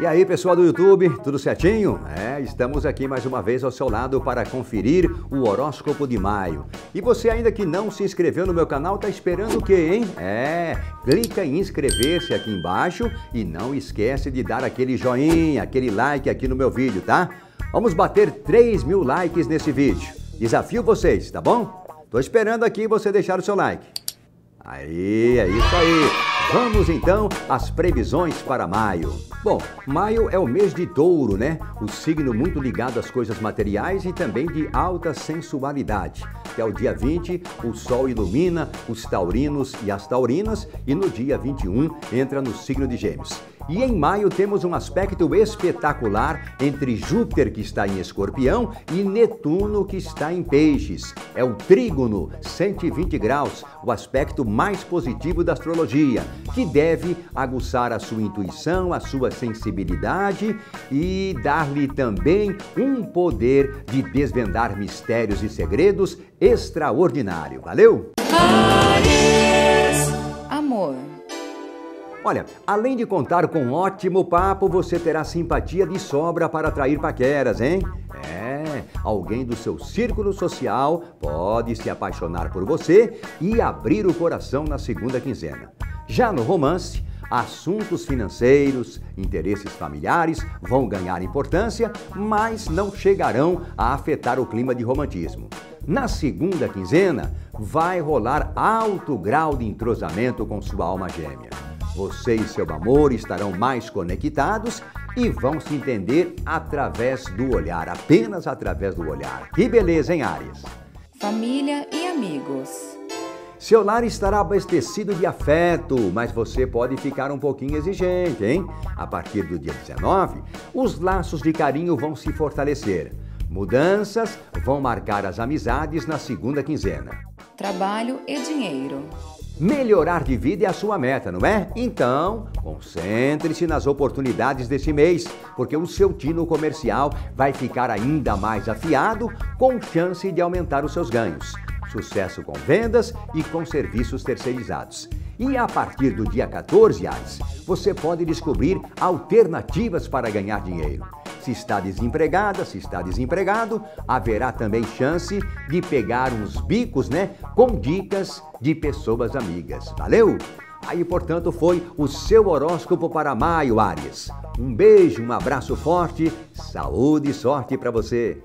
E aí, pessoal do YouTube, tudo certinho? É, estamos aqui mais uma vez ao seu lado para conferir o horóscopo de maio. E você ainda que não se inscreveu no meu canal, tá esperando o quê, hein? É, clica em inscrever-se aqui embaixo e não esquece de dar aquele joinha, aquele like aqui no meu vídeo, tá? Vamos bater 3 mil likes nesse vídeo. Desafio vocês, tá bom? Tô esperando aqui você deixar o seu like. Aí, é isso aí. Vamos então às previsões para maio. Bom, maio é o mês de touro, né? O signo muito ligado às coisas materiais e também de alta sensualidade. Até o dia 20, o sol ilumina os taurinos e as taurinas e no dia 21 entra no signo de Gêmeos. E em maio temos um aspecto espetacular entre Júpiter, que está em Escorpião, e Netuno, que está em Peixes. É o trígono, 120 graus, o aspecto mais positivo da astrologia, que deve aguçar a sua intuição, a sua sensibilidade e dar-lhe também um poder de desvendar mistérios e segredos extraordinário. Valeu? Amor. Olha, além de contar com um ótimo papo, você terá simpatia de sobra para atrair paqueras, hein? É, alguém do seu círculo social pode se apaixonar por você e abrir o coração na segunda quinzena. Já no romance, assuntos financeiros, interesses familiares vão ganhar importância, mas não chegarão a afetar o clima de romantismo. Na segunda quinzena, vai rolar alto grau de entrosamento com sua alma gêmea. Você e seu amor estarão mais conectados e vão se entender através do olhar, apenas através do olhar. Que beleza, hein, Ares? Família e amigos. Seu lar estará abastecido de afeto, mas você pode ficar um pouquinho exigente, hein? A partir do dia 19, os laços de carinho vão se fortalecer. Mudanças vão marcar as amizades na segunda quinzena. Trabalho e dinheiro. Melhorar de vida é a sua meta, não é? Então, concentre-se nas oportunidades desse mês, porque o seu tino comercial vai ficar ainda mais afiado, com chance de aumentar os seus ganhos. Sucesso com vendas e com serviços terceirizados. E a partir do dia 14, Ares, você pode descobrir alternativas para ganhar dinheiro. Se está desempregada, se está desempregado, haverá também chance de pegar uns bicos, né? Com dicas de pessoas amigas. Valeu? Aí, portanto, foi o seu horóscopo para maio, Ares. Um beijo, um abraço forte, saúde e sorte para você.